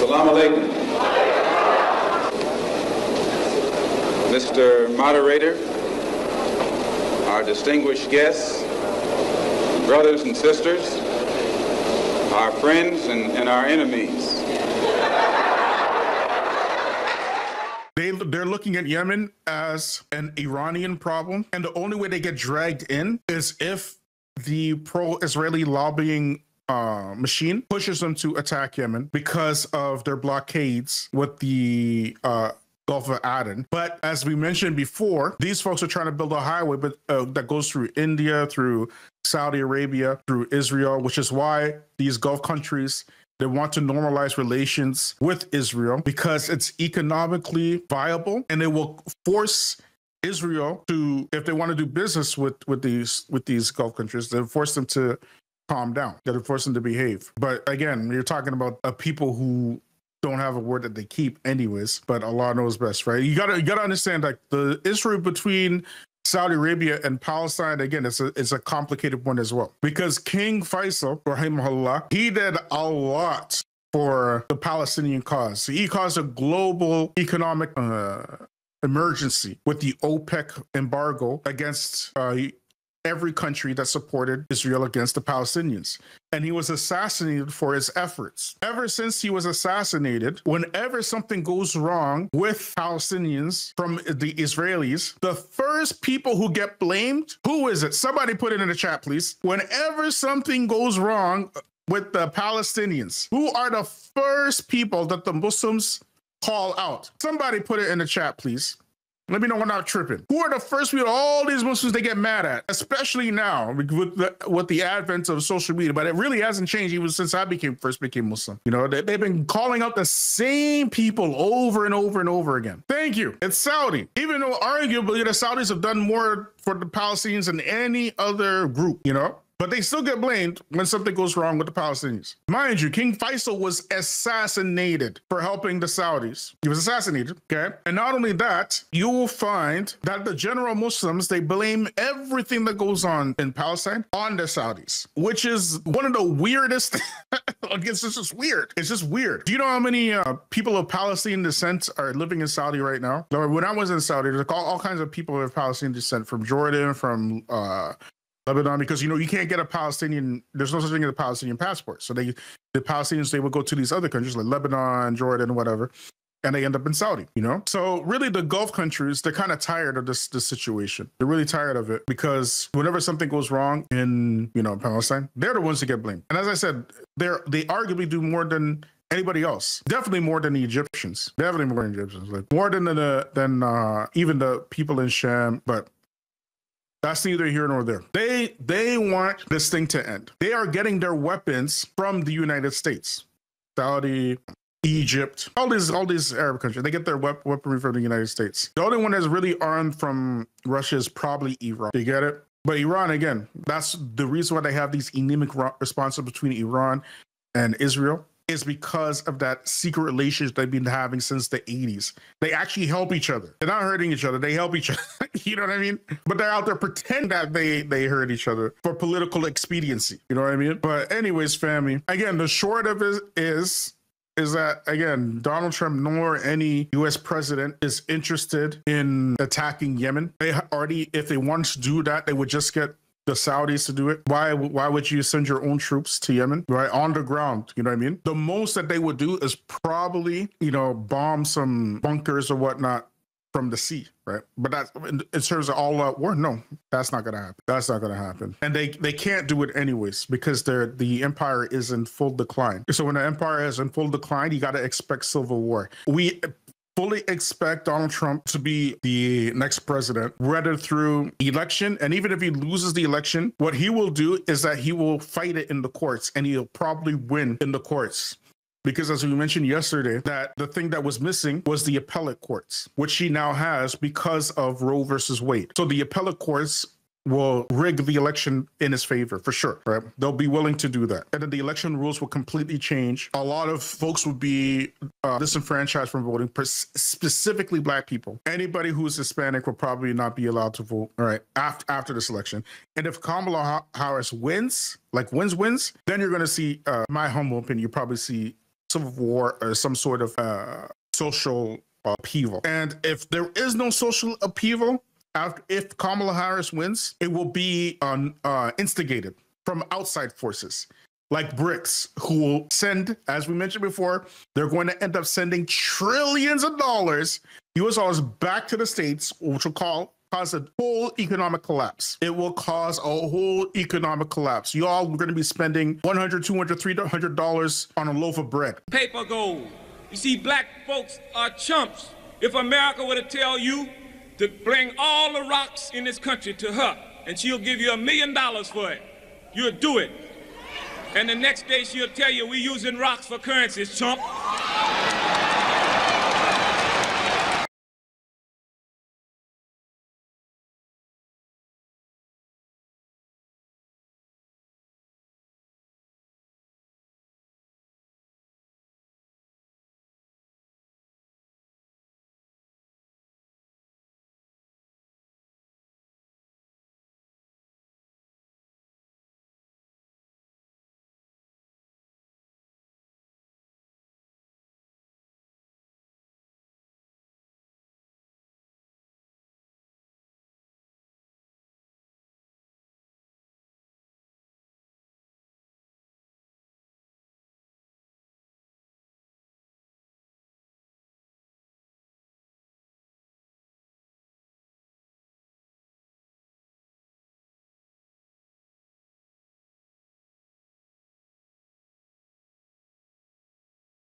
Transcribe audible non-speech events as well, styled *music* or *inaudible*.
Assalamu alaikum. Mr. Moderator, our distinguished guests, brothers and sisters, our friends and, and our enemies. They, they're looking at Yemen as an Iranian problem, and the only way they get dragged in is if the pro-Israeli lobbying uh, machine pushes them to attack Yemen because of their blockades with the uh, Gulf of Aden. But as we mentioned before, these folks are trying to build a highway but, uh, that goes through India, through Saudi Arabia, through Israel, which is why these Gulf countries they want to normalize relations with Israel because it's economically viable and it will force Israel to, if they want to do business with with these with these Gulf countries, they force them to calm down. They force them to behave. But again, you're talking about a people who don't have a word that they keep anyways but allah knows best right you gotta you gotta understand like the issue between Saudi Arabia and Palestine, again, it's a, it's a complicated one as well. Because King Faisal, rahimahullah, he did a lot for the Palestinian cause. He caused a global economic uh, emergency with the OPEC embargo against uh, every country that supported Israel against the Palestinians. And he was assassinated for his efforts. Ever since he was assassinated, whenever something goes wrong with Palestinians from the Israelis, the first people who get blamed, who is it? Somebody put it in the chat, please. Whenever something goes wrong with the Palestinians, who are the first people that the Muslims call out? Somebody put it in the chat, please. Let me know when I'm not tripping. Who are the first people? All these Muslims they get mad at, especially now with the with the advent of social media. But it really hasn't changed even since I became first became Muslim. You know, they, they've been calling out the same people over and over and over again. Thank you. It's Saudi. Even though arguably the Saudis have done more for the Palestinians than any other group. You know, but they still get blamed when something goes wrong with the Palestinians. Mind you, King Faisal was assassinated for helping the Saudis. He was assassinated, okay? And not only that, you will find that the general Muslims, they blame everything that goes on in Palestine on the Saudis, which is one of the weirdest. *laughs* I guess it's just weird. It's just weird. Do you know how many uh, people of Palestinian descent are living in Saudi right now? When I was in Saudi, there's like all, all kinds of people of Palestinian descent from Jordan, from uh, Lebanon because you know you can't get a Palestinian. There's no such thing as a Palestinian passport. So they, the Palestinians, they would go to these other countries like Lebanon, Jordan, whatever, and they end up in Saudi. You know, so really the Gulf countries they're kind of tired of this this situation. They're really tired of it because whenever something goes wrong in you know Palestine, they're the ones that get blamed. And as I said, they're they arguably do more than anybody else. Definitely more than the Egyptians. Definitely more than Egyptians. Like more than the than uh, even the people in Sham. But that's neither here nor there. They they want this thing to end. They are getting their weapons from the United States, Saudi, Egypt, all these all these Arab countries. They get their wep- weaponry from the United States. The only one that's really armed from Russia is probably Iran. You get it? But Iran again, that's the reason why they have these anemic responses between Iran and Israel is because of that secret relationship they've been having since the 80s. They actually help each other. They're not hurting each other. They help each other. *laughs* you know what I mean? But they're out there pretend that they they hurt each other for political expediency. You know what I mean? But anyways, family, again, the short of it is is that again, Donald Trump nor any U.S. president is interested in attacking Yemen. They already, if they wanted to do that, they would just get the Saudis to do it. Why why would you send your own troops to Yemen? Right on the ground. You know what I mean? The most that they would do is probably, you know, bomb some bunkers or whatnot from the sea, right? But that's in, in terms of all out war, no, that's not gonna happen. That's not gonna happen. And they they can't do it anyways because they're the empire is in full decline. So when the empire is in full decline, you gotta expect civil war. We fully expect Donald Trump to be the next president, whether through election. And even if he loses the election, what he will do is that he will fight it in the courts and he'll probably win in the courts. Because as we mentioned yesterday, that the thing that was missing was the appellate courts, which he now has because of Roe versus Wade. So the appellate courts will rig the election in his favor for sure, right? They'll be willing to do that. And then the election rules will completely change. A lot of folks would be uh, disenfranchised from voting, specifically black people. Anybody who's Hispanic will probably not be allowed to vote, all right, after, after this election. And if Kamala Harris wins, like wins, wins, then you're going to see, uh, my humble opinion, you probably see civil war or some sort of uh, social upheaval. And if there is no social upheaval, after if Kamala Harris wins, it will be um, uh, instigated from outside forces like BRICS, who will send, as we mentioned before, they're going to end up sending trillions of dollars, US dollars, back to the states, which will call cause a whole economic collapse. It will cause a whole economic collapse. Y'all are going to be spending 100, 200, 300 dollars on a loaf of bread. Paper gold. You see, black folks are chumps. If America were to tell you to bring all the rocks in this country to her, and she'll give you a million dollars for it, you'll do it. And the next day she'll tell you we're using rocks for currencies, chump.